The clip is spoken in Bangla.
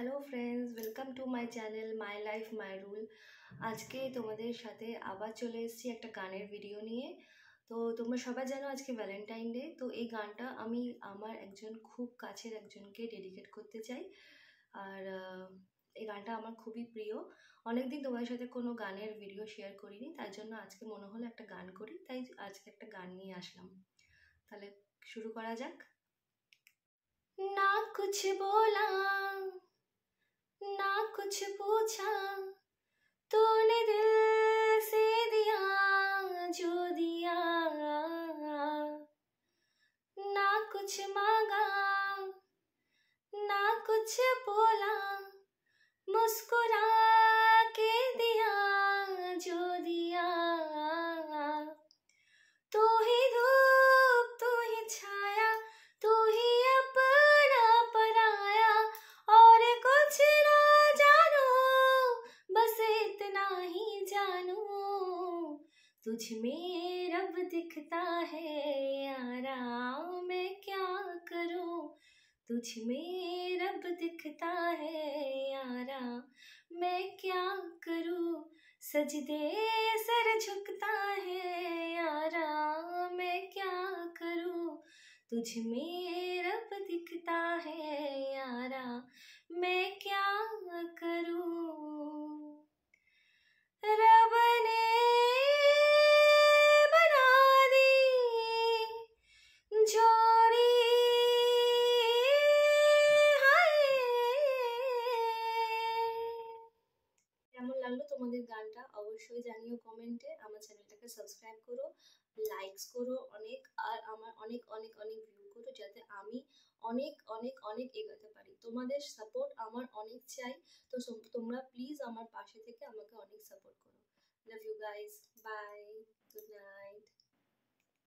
Hello friends welcome to my channel my life my rule আজকে তোমাদের সাথে আবার চলে এসেছি একটা গানের ভিডিও নিয়ে। তো তোমরা সবাই জানো আজকে ভ্যালেন্টাইন ডে তো এই গানটা আমি আমার একজন খুব কাছের একজনকে ডেডিকেট করতে চাই। আর এই গানটা আমার খুবই প্রিয়। অনেকদিন তোমাদের সাথে কোনো গানের ভিডিও শেয়ার করিনি, তার জন্য আজকে মনে হলো একটা গান করি, তাই আজকে একটা গান নিয়ে আসলাম। তাহলে শুরু করা যাক। না, কিছু बोला ना कुछ पूछा, तूने दिल से दिया जो दिया। ना कुछ मांगा, ना कुछ बोला, मुस्कुरा जानू, तुझ में रब दिखता है, यारा, मैं क्या करूँ? तुझ में रब दिखता है, यारा, मैं क्या करूँ? सजदे सर झुकता है, यारा, मैं क्या करूँ? तुझ में रब दिखता है তোমাদের গানটা অবশ্যই জানিও কমেন্টে আমার চ্যানেলটাকে সাবস্ক্রাইব করো লাইকস করো অনেক, আর আমার অনেক অনেক অনেক ভিউ করো যাতে আমি অনেক অনেক অনেক এগোতে পারি। তোমাদের সাপোর্ট আমার অনেক চাই, তো তোমরা প্লিজ আমার পাশে থেকে আমাকে অনেক সাপোর্ট করো। Love you guys bye